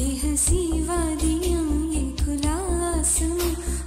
ये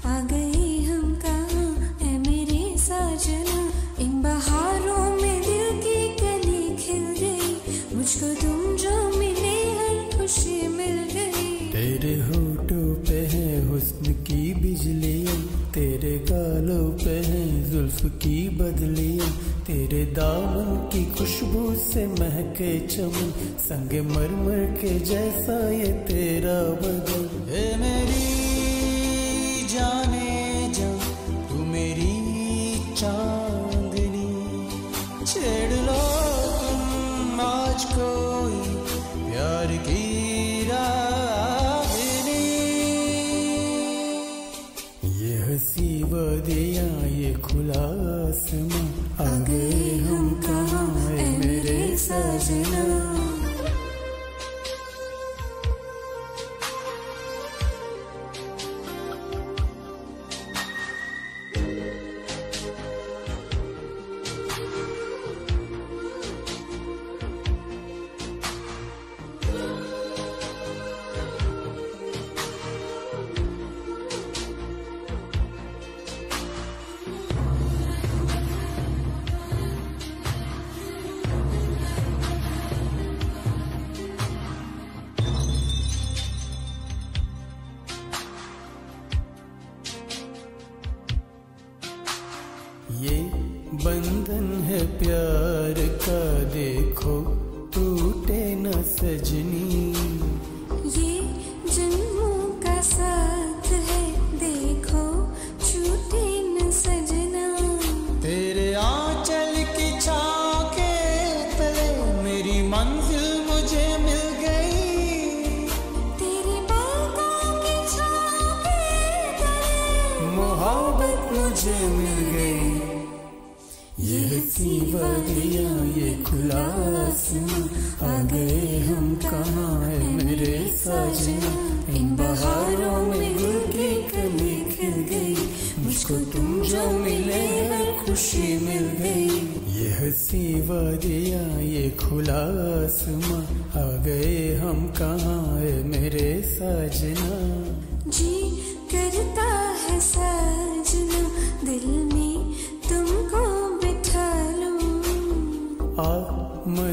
आ गए हम कहाँ? मेरे साजना। इन बहारों में दिल की कली खिल गई। मुझको तुम जो मिले, हर खुशी मिल गई। तेरे होठों पे है हुस्न की बिजलियाँ तेरे गालों पे है जुल्फ की बदलिया। तेरे दामन की खुशबू से महके चमन। संग मरमर के जैसा ये तेरा बदन। ए मेरी जाने जा, तू मेरी चांदनी सजना ये बंधन है प्यार का देखो टूटे न सजनी। ये जन्मों का साथ है देखो छूटे न सजना। तेरे आंचल की छाँव के तले मेरी मंजिल मुझे मिल गई। तेरी की छाँव के तले मोहब्बत मुझे मिल गई। ये हँसी ये खुला आसमां आ गए हम कहाँ है मेरे साजना? इन बहारों में गुल की कली खिल गई। मुझको तुम जो मिले हर खुशी मिल गई। ये हँसी वादियाँ ये खुला आसमां आ गए हम कहाँ है मेरे साजना? जी करता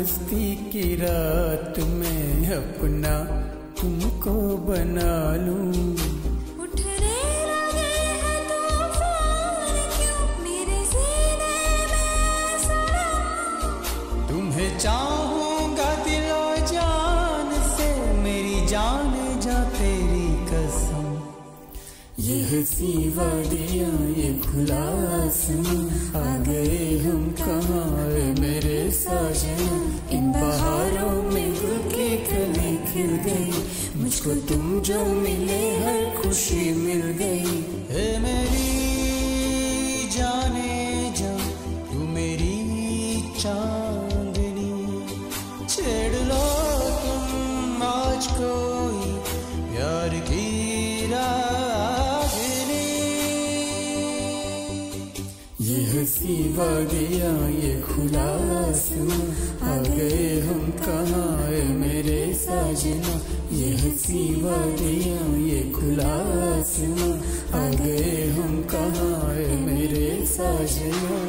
मस्ती की रात में अपना तुमको बना लूँ। उठने लगे हैं तूफ़ान क्यों मेरे सीने में सनम तुम्हें चाहूँगा ये हँसी ये खुला आ गए हम कहाँ मेरे साजन? इन बहारों में गुल की कली खिल गई मुझको तुम जो मिले हर खुशी मिल गई। है मेरी ये गया ये खुला आ गए हम कहाँ है मेरे साजना? ये सिवा गया ये खुला आ गए हम कहाँ है मेरे साजना?